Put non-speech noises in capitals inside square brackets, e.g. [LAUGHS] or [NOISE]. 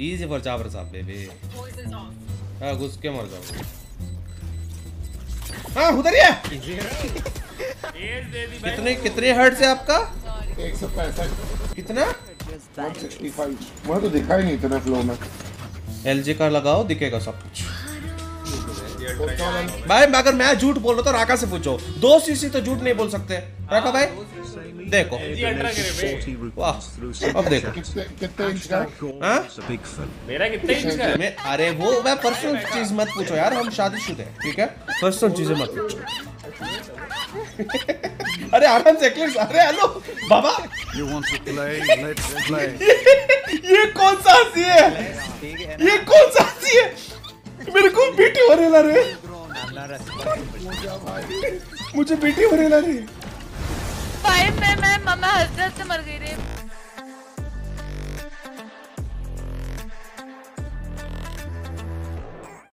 Easy for जाबर साहब baby हाँ घुस के मर जाओ। हाँ उधर है कितने कितने हर्ट है आपका? एक सौ पैंसठ कितना? वहाँ तो दिखा ही नहीं इतना फ्लो में एलजी का लगाओ, दिखेगा सब कुछ। भाई, अगर मैं झूठ बोल रहा तो राका से पूछो। दो सीसी तो झूठ नहीं बोल सकते। राका भाई। देखो। वाह अब देखो। कितने हाँ मेरा कितना अरे वो मैं पर्सनल चीज़ मत पूछो यार हम शादीशुदा हैं ठीक है? पर्सनल चीज़ें मत पूछो। [LAUGHS] अरे आराम से अरे हेलो बाबा. [LAUGHS] ये कौन सा हँसी है? ये कौन सा हँसी है? मेरे को बीटी हो रही रे। मुझे बीटी हो रही रे। भाई मैं मैं मम्मा हज़रत से मर गई रे।